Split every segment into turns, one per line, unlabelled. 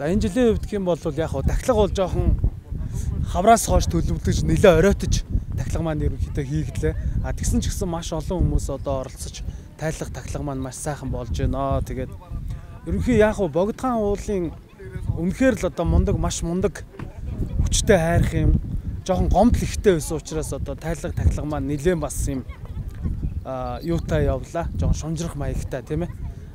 За энэ жилийн хувьд гэх юм бол яг хуу тахлаг бол жоохон хавраас хойш төлөвлөж нэлээ оройтож тахлаг маань ерөнхийдөө хийгдлээ. А тэгсэн ч гэсэн маш олон хүмүүс одоо оролцож тайлах тахлаг маань маш сайхан болж байна. Тэгээд ерөнхий яг хуу богдхан уулын үнэхээр л одоо мундаг маш мундаг хүчтэй хайрах юм жоохон гомдол ихтэй байсан учраас одоо тайлах тахлаг маань нэлээд бас юм а юутай явлаа. Жоохон шунжрах маягтай тийм ээ.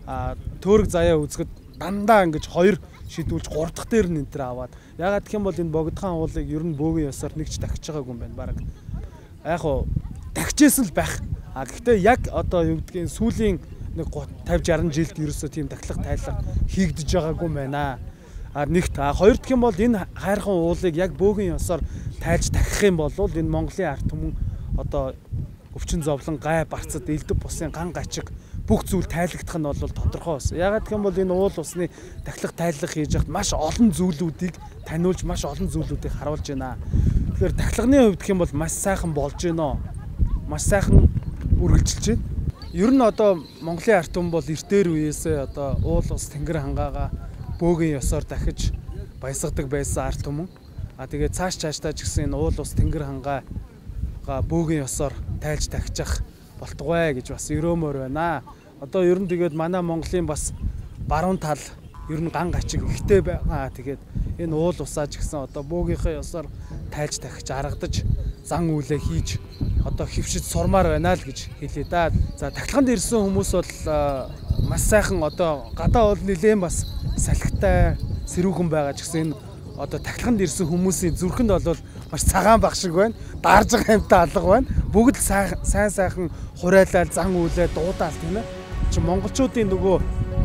А төөрөг заяа үзэхэд дандаа ингэж хоёр шийдүүлж 3 дахь дээр нь энэ төр аваад ягаад гэх юм бол энэ богдхан уулыг ер нь бөөгийн ёсоор нэгч тагч байгаагүй юм байна баг. Яг уу тагчээсэн л байх. А гэхдээ яг одоо юу гэдгийг сүүлийн нэг 50 60 жилд ерөөсөө тийм тахлах тайлах хийгдэж байгаагүй юм байна. А нэгт а хоёр дахь юм бол энэ хайрхан уулыг яг бөөгийн ёсоор тайлж тахих юм бол энэ Монголын арт түмэн одоо өвчин зовлон гай барцад элдв бусын ган гачиг бүх зүйл тайлагдах нь бол тодорхой байсан. Ягаад гэх юм бол энэ уул усны тахлах тайлах хийж яхад маш олон зүйлүүдийг таниулж маш олон зүйлүүдийг харуулж байна. Тэгэхээр тахлагны хувьд гэх юм бол маш сайхан болж байна. Маш сайхан үргэлжилж байна. Ер нь одоо Монголын арт түмэн бол эртээр үеэсээ одоо уул ус тэнгэр хангаага бөөгийн ёсоор дахиж баясгадаг байсан арт түмэн. А тэгээд цааш цаашдаа ч гэсэн энэ уул ус тэнгэр хангаага бөөгийн ёсоор тайлж тахичих болтугай гэж бас өрөөмөр байна. Одоо ер нь тэгээд манай Монголын бас баруун тал ер нь ган гачиг ихтэй байгаа. Тэгээд энэ уул усааж гисэн одоо бөөгийнхээ ёсоор тайлж тахиж аргадаж зан үйлээ хийж одоо хөвшиж сурмаар байна л гэж хэлээ да. За тахлаганд ирсэн хүмүүс бол маш сайхан одоо гадаа бол нэлээд бас салхитай сэрүүхэн байгаа ч гэсэн энэ одоо тахлаганд ирсэн хүмүүсийн зүрхэнд бол маш цагаан баг шиг байна. Даарж байгаа юмтай алга байна. Бүгд л сайн сайхан хурайлал, зан үйлээ дуудаал тийм ээ. Чи монголчуудын нөгөө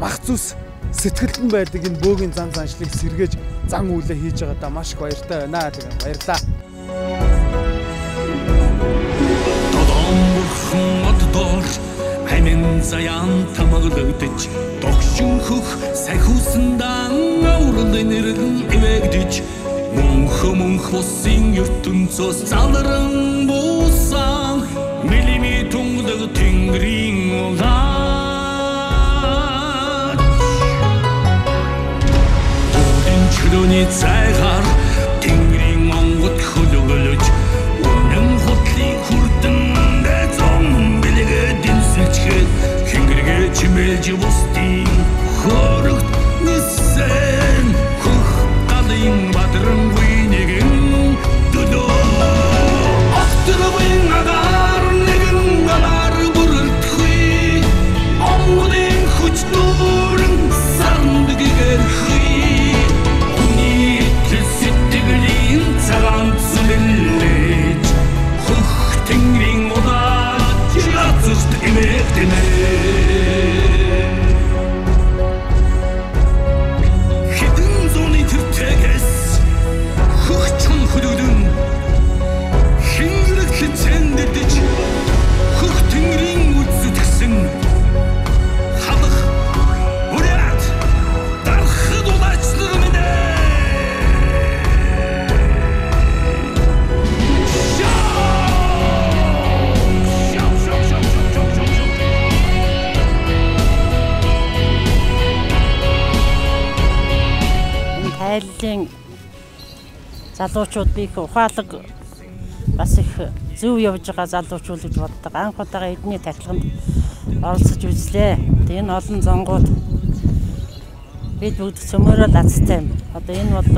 мах зүс сэтгэлдэн байдаг энэ бөөгийн зан заншлыг сэргээж зан үйлээ хийж байгаа да маш их баяртай байна. Тэгээ баярлаа.
Додон бурхан оддоор амин заяан тамаглагдаж догшин хөх сахиусан уралын нэрэн эвэгдэж мөнх мөнх усын ертөнцөөс залран буусан милими тундаг тэнгэрийн улаан. Дүүдэн чөлөөний цайгаар тэнгэрийн онгод хөлөглөж үнэн хутлын хүрдэн дэзон бэлгээд дэнсэлчгээд хингэргээ чимээж бустын Війни,
війни. Залуучууд би их ухаалаг бас их зөв явж байгаа залуучууд гэж боддог. Анх удаага эдний тахилганд оролцож үзлээ. Тэгээ энэ олон зонгууд бид бүгд цөмөрөө лацтай юм. Одоо энэ бол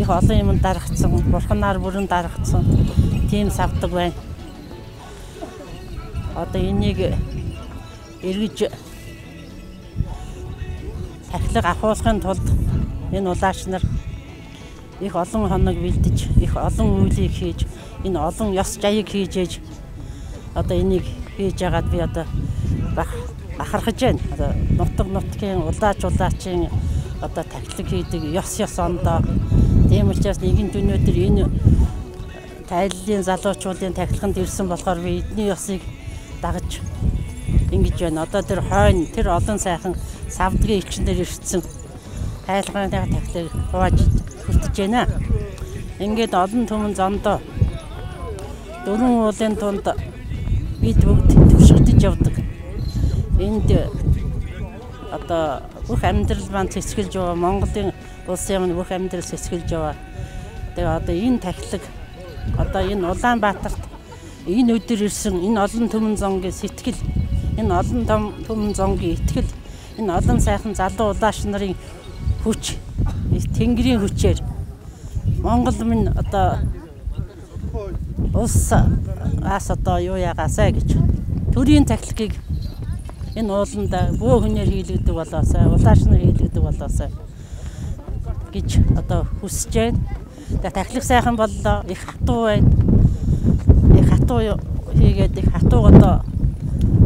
их олон юм дарагцсан, бурханаар бүрэн дарагцсан тийм савдаг байна. Одоо энийг эргэж тахилга ахуулахын тулд энэ улаач нар их олон хоног бэлдэж, их олон үйлийг хийж, энэ олон ёс жаяг хийж ээж одоо энийг хийж яагаад би одоо бах бахархаж байна. Одоо нутаг нутгийн улаач улаачийн одоо тахилга хийдэг ёс ёс ондоо тийм учраас нэгэн өнөөдөр энэ тайллын залуучуудын тахилганд ирсэн болохоор би эдний ёсыг дагаж ингэж байна. Одоо тэр хойно тэр олон сайхан савдгийн элчнэр ирсэн. Тайлгын тахилыг хувааж хүртэж байна. Ингээд олон түмэн зондоо дөрвөн уулын тунд бид бүгд төвшигдэж явдаг. Энд одоо бүх амьдрал маань цэцгэлж байгаа. Монголын улсын өмнө бүх амьдрал цэцгэлж байгаа. Тэгээ одоо энэ тахилаг одоо энэ Улаанбаатарт энэ өдөр ирсэн энэ олон түмэн зонгийн сэтгэл энэ олон том түмэн зонгийн итгэл энэ олон сайхан залуу улааш нарын хүч тэнгэрийн хүчээр Монгол минь одоо улс аас одоо юу ягаасаа гэж төрийн тахилгыг энэ ууланда бөө хүнээр хийлэгдэг болоосаа улааш нар хийлэгдэг болоосаа гэж одоо хүсэж байна. Тэгээ тахилах сайхан боллоо. Их хатуу байна. Их хатуу хийгээд их хатуу одоо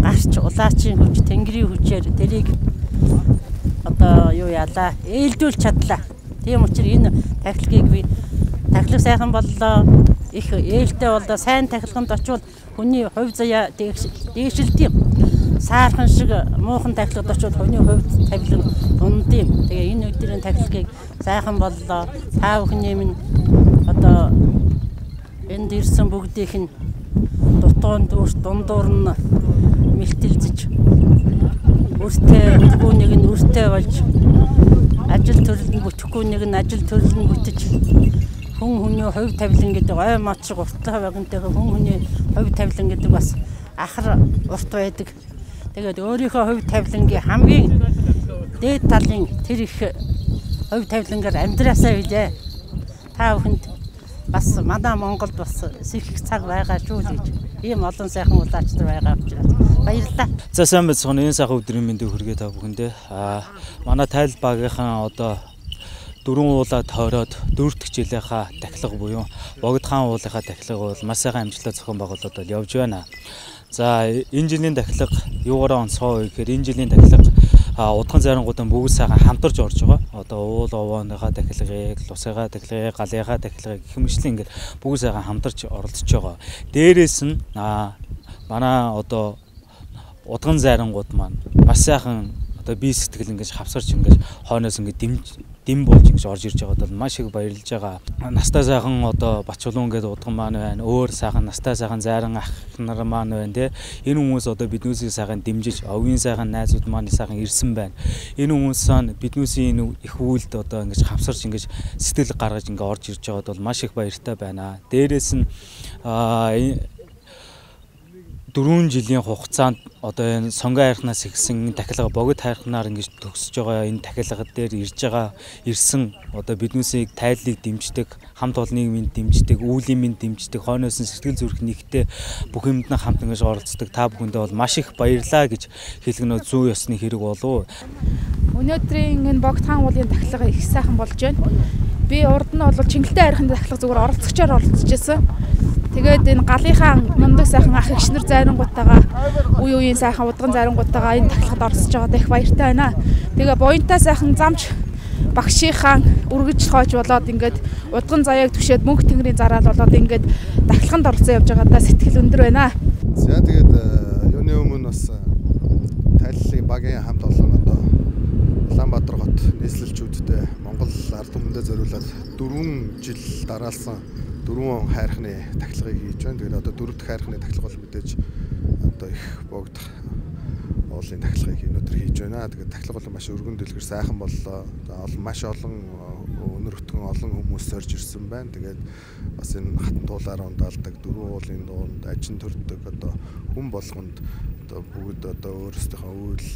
гарч улаачийн хүч тэнгэрийн хүчээр тэрийг одоо юу яалаа ээлжүүлж чадлаа. Тийм учраас энэ тахилгыг би тахилах сайхан боллоо. Их ээлтэй боллоо. Сайн тахилганд очивол хүний хувь заяа дээшилт юм. Саархан шиг муухан тахилгад очивол хүний хувьд тавилан дундым. Тэгээ энэ өдрийн тахилгыг сайхан боллоо. Та бүхний минь одоо энд ирсэн бүгдийнх нь дутуун дүүрс дундуур нь мэлтэлзэж өртөө бүтгэхгүй нэг нь өртөө болж ажил төрөл нь бүтгэхгүй нэг нь ажил төрөл нь бүтэж хүн хүний хувь тавилан гэдэг ой мод шиг уртлаа байгантайгаа хүн хүний хувь тавилан гэдэг бас ахар урт байдаг. Тэгээд өөрийнхөө хувь тавилангийн хамгийн дээд талын тэр их хувь тавилангаар амьдраасаа билээ. Та бүхэнд бас манай Монголд бас сэрхэх цаг байгаа шүү л гэж. Ийм олон сайхан улаач нар байгаа учраас баярлалаа.
За сайн байцгаана. Энэ сайхан өдрийн мэндийг хүргэе та бүхэндээ. Аа манай тайл багийнхаа одоо дөрвөн уулаа тойроод дөрөвт хичээлийнхаа тахилга буюу Богд хаан уулынхаа тахилга бол маш сайхан амжилттай зохион байгуулалт явж байна. За энэ жилийн тахилга юугаараа онцгой вэ гэхээр энэ жилийн тахилга удхан зарангуудын бүгд сайхан хамтарч орж байгаа. Одоо уул овооныхаа тахилгыг, лусыгаа тахилгыг, галыгаа тахилгыг гэх мэтлэн ингээд бүгд сайхан хамтарч оролцож байгаа. Дээрээс нь манай одоо удган зарангууд маань бас сайхан одоо бие сэтгэл ингэж хавсарч ингэж хойноос ингэ дэмж дэм болж ингэж орж ирж байгаад бол маш их баярлж байгаа. Настай сайхан одоо Бачулуун гэдэг удган маань байна. Өөр сайхан настай сайхан зайран ах нар маань байна тий. Энэ хүмүүс одоо биднүүсийг сайхан дэмжиж, овгийн сайхан найзууд маань сайхан ирсэн байна. Энэ хүмүүс маань биднүүсийн энэ их үйлд одоо ингэж хавсарч ингэж сэтгэл гаргаж ингэ орж ирж байгаад бол маш их баяртай байна. Дээрээс нь дөрвөн жилийн хугацаанд одоо энэ сонгон хайрхнаас ихсэн тахилга богд хайрхнаар ингэж төгсөж байгаа энэ тахилга дээр ирж байгаа ирсэн одоо биднээсийг тайллыг дэмждэг хамт олныг минь дэмждэг үүлийн минь дэмждэг хойноос нь сэтгэл зүрх нэгтэй бүх юмд нь хамт ингэж оролцдог та бүхэндээ бол маш их баярлаа гэж хэлэх нь зүү ёсны хэрэг болов.
Өнөөдрийн энэ богд хаан уулын тахилга их сайхан болж байна. Би урд нь бол Чингэлтэй хайрхын тахилга зүгээр оролцогчоор оролцож байсан. Тэгээд энэ галынхаа мундаг сайхан ах эгч нар зайрангуудтайгаа үе үеийн сайхан удган зайрангуудтайгаа энэ тахилгад орсож байгаа их баяртай байна. Тэгээ буянтай сайхан замч багшийнхаа үргэж хойч болоод ингээд удган заяаг түшээд мөнх тэнгэрийн зараал болоод ингээд тахилганд оролцсон явж байгаадаа сэтгэл өндөр байна.
За тэгээд э, юуны өмнө бас э, тайллын багийн хамт олон Улаанбаатар хот нийслэлчүүдтэй Монгол ард түмэндээ зориулаад 4 жил дараалсан дөрвөн хайрхны тахилгыг хийж байна. Тэгээд одоо дөрөв дэх хайрхны тахилга бол мэдээж одоо их богдох уулын тахилгыг өнөөдөр хийж байна. Тэгээд тахилга бол маш өргөн дэлгэр сайхан боллоо. За маш олон өнөр өтгөн олон хүмүүс сорж ирсэн байна. Тэгээд бас энэ хатан туулаар ундаалдаг дөрвөн уулын дуунд ажин төрдөг одоо хүн болгонд одоо бүгд одоо өөрсдийнхөө үйл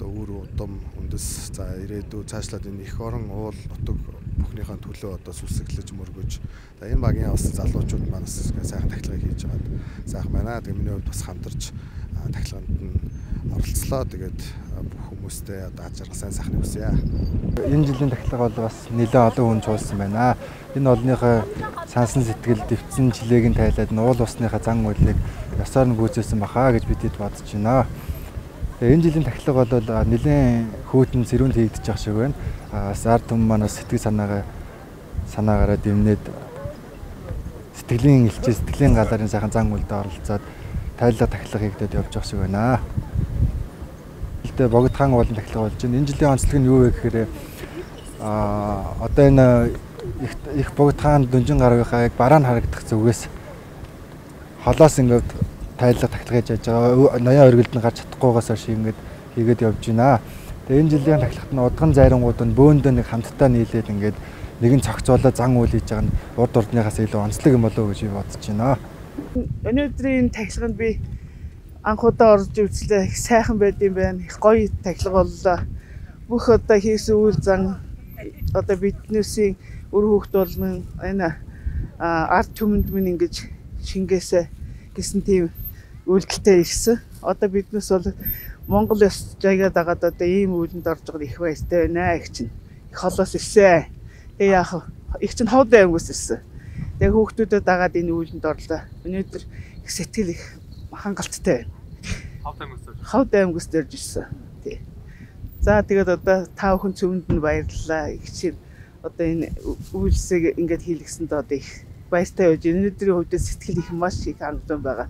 одоо үр удам үндэс за ирээдүй цаашлаад энэ их орон уул нутаг бүхнийхээ төлөө одоо сүсэглэж мөргөж за энэ багийн бас залуучууд манаас сайхан тахилгыг хийж байгаад сайхан байна. Тэгээ миний хувьд бас хамтарч тахилгаанд нь оролцлоо. Тэгээд бүх хүмүүстээ одоо ажирга сайн сайхны хүсье.
Энэ жилийн тахилга бол бас нэлээд олон хүн чуулсан байна. Энэ олныхоо сансан сэтгэл дэвцэн жилээг нь тайлаад нуул усныхаа зан үйлийг ёсоор нь гүйцээсэн бахаа гэж бид хэд бодож байна. Энэ жилийн тахилга бол нэлээд хөтөн зэрүүнд хийгдэж байгаа шиг байна. Бас ард түмэн маань сэтгэл санаагаа санаагаараа дэмнээд сэтгэлийн илчээ сэтгэлийн галарын сайхан зан үйлдэ оролцоод тайлга тахилга хийгдээд явж байгаа шиг байна. Илтэ богд хаан уулын тахилга болж байна. Энэ жилийн онцлог нь юу вэ гэхээр а одоо энэ их их богд хаан дүнжин гаргийнхаа яг бараа нь харагдах зүгээс холоос ингээд тайлга тахилгаж яаж байгаа ноён оргилд нь гарч чадахгүйгаас хойш ингээд хийгээд явж байна. Тэгээ энэ жилийн тахлагт нь удган зайрангууд нь бөөндөө нэг хамтдаа нийлээд ингээд нэгэн цогцоолоо зан үйл хийж байгаа нь урд урдныхаас илүү онцлог юм болов уу гэж би бодож байна.
Өнөөдрийн тахилганд би анх удаа орж үзлээ. Их сайхан байд юм байна. Их гоё тахилга боллоо. Бүх одоо хийсэн үйл зан одоо биднээсийн өр хөвгт болмын энэ арт түмэнд минь ингэж шингээсэ гэсэн тийм үйлдэлтэй ирсэн. Одоо биднээс бол Монгол ёс жагаад агаад одоо ийм үйлэнд орж байгаа их баяртай байна их чинь. Их холоос ирсэн. Тэгээ яах их чинь ховд аймгаас ирсэн. Тэгээ хүүхдүүдэд дагаад энэ үйлэнд орлоо. Өнөөдөр их сэтгэл их хангалттай байна.
Хавд аймгаас ирсэн.
Хавд аймгаас ирж ирсэн. Тий. За тэгээд одоо та бүхэн цөмөнд нь баярлалаа. Их чинь одоо энэ үйлсийг ингээд хийлгэсэнд одоо их баяртай байж өнөөдрийн хувьд сэтгэл их маш их хангалттай байгаа.